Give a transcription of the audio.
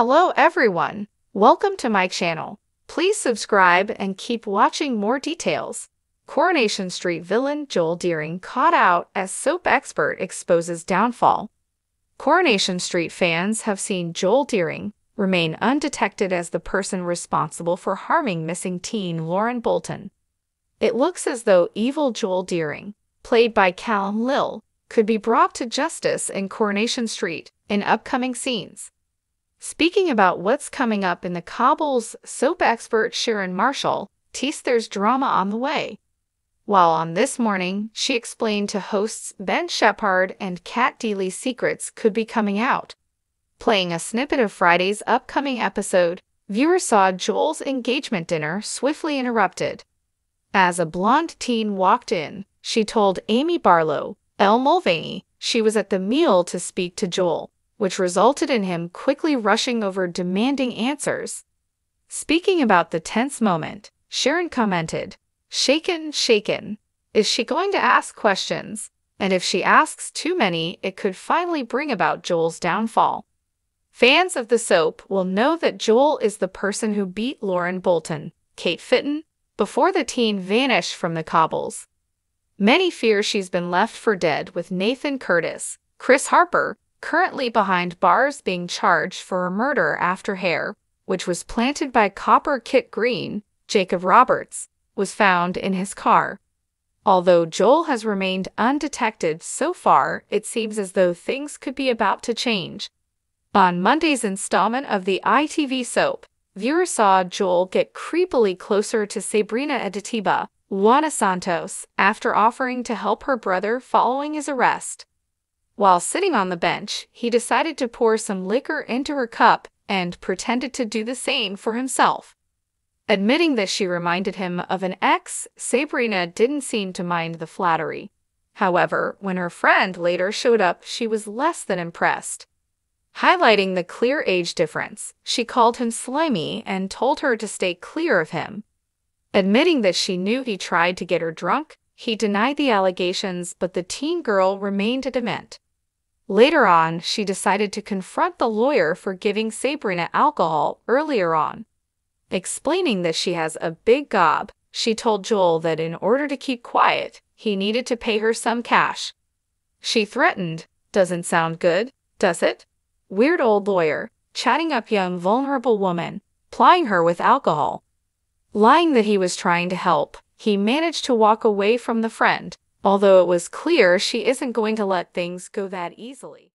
Hello everyone, welcome to my channel. Please subscribe and keep watching more details. Coronation Street villain Joel Deering caught out as soap expert exposes downfall. Coronation Street fans have seen Joel Deering remain undetected as the person responsible for harming missing teen Lauren Bolton. It looks as though evil Joel Deering, played by Calum Lill, could be brought to justice in Coronation Street in upcoming scenes. Speaking about what's coming up in the Cobbles, soap expert Sharon Marshall teased there's drama on the way. While on This Morning, she explained to hosts Ben Shephard and Cat Deeley secrets could be coming out. Playing a snippet of Friday's upcoming episode, viewers saw Joel's engagement dinner swiftly interrupted. As a blonde teen walked in, she told Amy Barlow, Elle Mulvaney, she was at the meal to speak to Joel, which resulted in him quickly rushing over demanding answers. Speaking about the tense moment, Sharon commented, Shaken, shaken. Is she going to ask questions? And if she asks too many, it could finally bring about Joel's downfall. Fans of the soap will know that Joel is the person who beat Lauren Bolton, Kate Fitton, before the teen vanished from the cobbles. Many fear she's been left for dead with Nathan Curtis, Chris Harper, currently behind bars being charged for a murder after hair, which was planted by Copper Kit Green, Jacob Roberts, was found in his car. Although Joel has remained undetected so far, it seems as though things could be about to change. On Monday's installment of the ITV soap, viewers saw Joel get creepily closer to Sabrina Adetiba, Juana Santos, after offering to help her brother following his arrest. While sitting on the bench, he decided to pour some liquor into her cup and pretended to do the same for himself. Admitting that she reminded him of an ex, Sabrina didn't seem to mind the flattery. However, when her friend later showed up, she was less than impressed. Highlighting the clear age difference, she called him slimy and told her to stay clear of him. Admitting that she knew he tried to get her drunk, he denied the allegations, but the teen girl remained adamant. Later on, she decided to confront the lawyer for giving Sabrina alcohol earlier on. Explaining that she has a big gob, she told Joel that in order to keep quiet, he needed to pay her some cash. She threatened, doesn't sound good, does it? Weird old lawyer, chatting up young vulnerable woman, plying her with alcohol. Lying that he was trying to help, he managed to walk away from the friend, although it was clear she isn't going to let things go that easily.